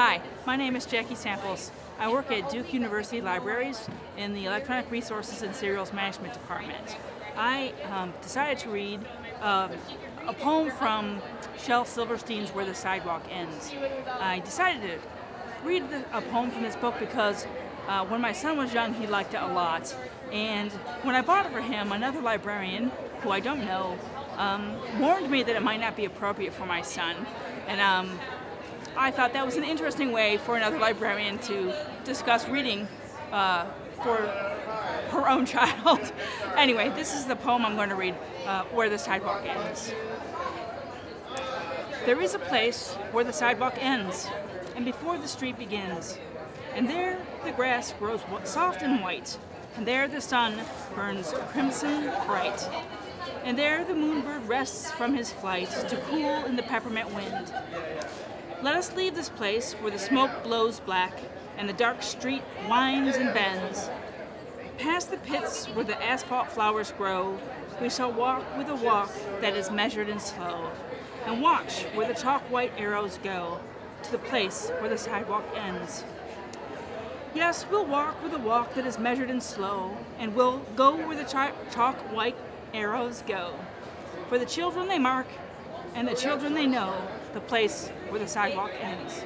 Hi, my name is Jacquie Samples. I work at Duke University Libraries in the Electronic Resources and Serials Management Department. I um, decided to read uh, a poem from Shel Silverstein's Where the Sidewalk Ends. I decided to read a poem from this book because uh, when my son was young, he liked it a lot. And when I bought it for him, another librarian, who I don't know, um, warned me that it might not be appropriate for my son. And um, I thought that was an interesting way for another librarian to discuss reading uh, for her own child. anyway, this is the poem I'm going to read, uh, Where the Sidewalk Ends. There is a place where the sidewalk ends, and before the street begins. And there the grass grows soft and white, and there the sun burns crimson bright. And there the moonbird rests from his flight to cool in the peppermint wind. Let us leave this place where the smoke blows black and the dark street winds and bends. Past the pits where the asphalt flowers grow, we shall walk with a walk that is measured and slow, and watch where the chalk white arrows go to the place where the sidewalk ends. Yes, we'll walk with a walk that is measured and slow, and we'll go where the chalk white arrows go. For the children they mark, and the children they know the place where the sidewalk ends.